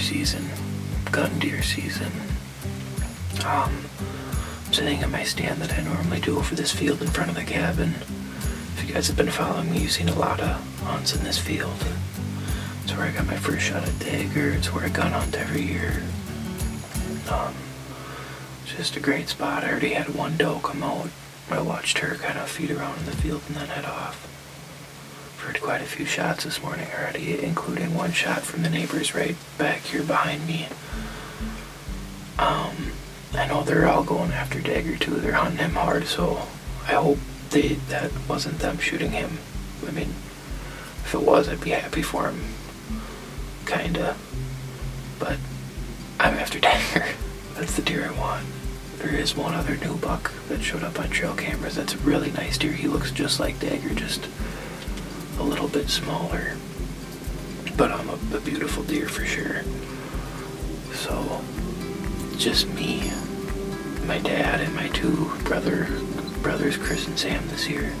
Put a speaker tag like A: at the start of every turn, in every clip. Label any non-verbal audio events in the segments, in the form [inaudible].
A: season, gun deer season. Um, I'm sitting in my stand that I normally do over this field in front of the cabin. If you guys have been following me, you've seen a lot of hunts in this field. It's where I got my first shot at dagger. It's where I gun hunt every year. Um, it's just a great spot. I already had one doe come out. I watched her kind of feed around in the field and then head off. Quite a few shots this morning already, including one shot from the neighbors right back here behind me. Um, I know they're all going after Dagger too. They're hunting him hard, so I hope they that wasn't them shooting him. I mean, if it was, I'd be happy for him. Kinda. But I'm after [laughs] Dagger. That's the deer I want. There is one other new buck that showed up on trail cameras. That's a really nice deer. He looks just like Dagger, just a little bit smaller. But I'm a, a beautiful deer for sure. So, just me, my dad, and my two brother brothers, Chris and Sam, this year.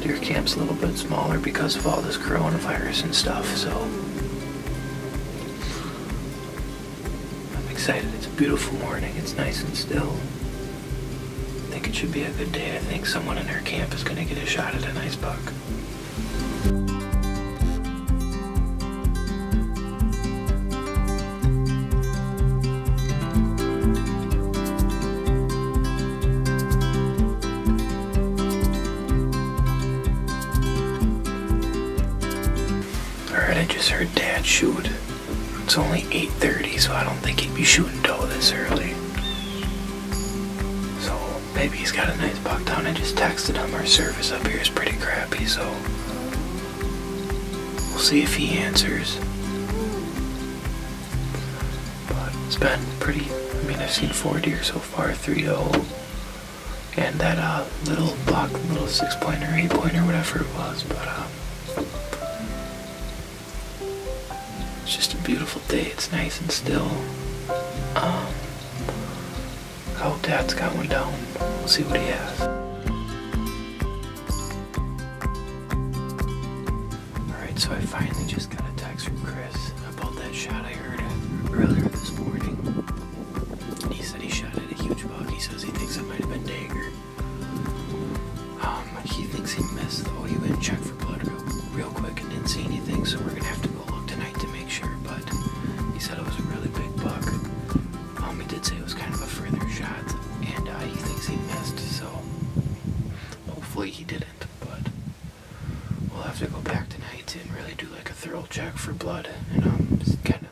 A: Deer camp's a little bit smaller because of all this coronavirus and stuff, so I'm excited. It's a beautiful morning. It's nice and still. I think it should be a good day. I think someone in our camp is going to get a shot at a nice buck. Heard Dad shoot. It's only 8.30, so I don't think he'd be shooting doe this early. So maybe he's got a nice buck down. I just texted him. Our service up here is pretty crappy, so we'll see if he answers. But it's been pretty. I mean, I've seen four deer so far, three doe, and that uh, little buck, little six pointer, eight pointer, whatever it was. But uh, it's just a beautiful day. It's nice and still. Um, I hope Dad's got one down. We'll see what he has. Alright, so I finally just got a text from Chris about that shot I heard earlier this morning. He said he shot at a huge buck. He says he thinks it might have been Dagger. Um, he thinks he missed though. He went and checked for blood real, real quick and didn't see anything, so we're gonna do like a thorough check for blood and um, kind of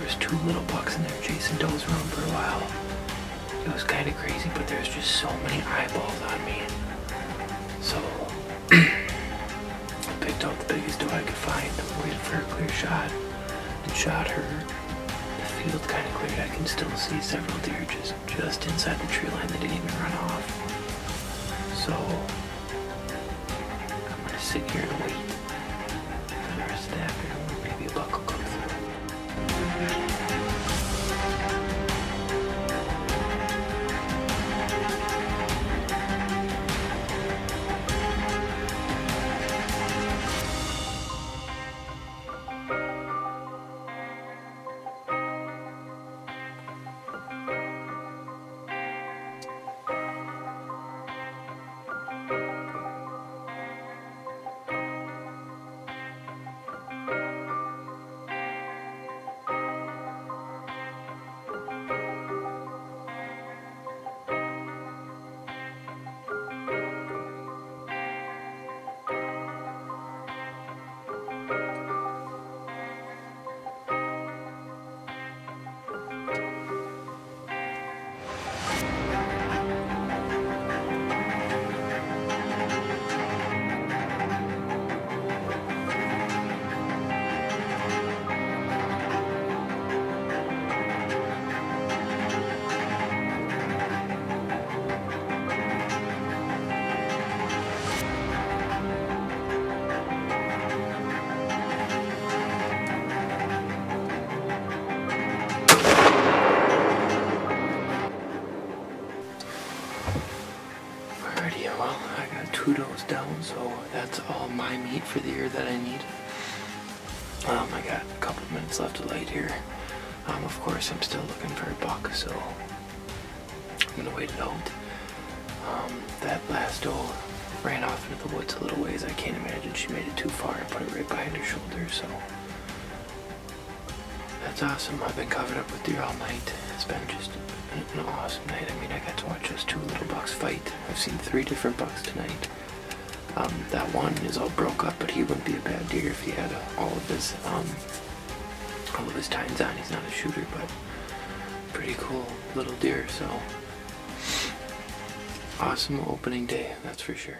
A: There was two little bucks in there chasing does around for a while. It was kind of crazy, but there's just so many eyeballs on me. So [clears throat] I picked out the biggest doe I could find, waited for a clear shot, and shot her. The field kind of cleared. I can still see several deer just just inside the tree line. They didn't even run off. So I'm gonna sit here and wait for the rest of the afternoon. That's all my meat for the year that I need. Um, I got a couple minutes left to light here. Um, of course, I'm still looking for a buck, so I'm gonna wait it out. Um, that last doe ran off into the woods a little ways. I can't imagine she made it too far and put it right behind her shoulder, so that's awesome. I've been covered up with deer all night. It's been just an awesome night. I mean, I got to watch those two little bucks fight. I've seen three different bucks tonight. Um, that one is all broke up, but he wouldn't be a bad deer if he had all of his um, all of his tines on. He's not a shooter, but pretty cool little deer. So awesome opening day, that's for sure.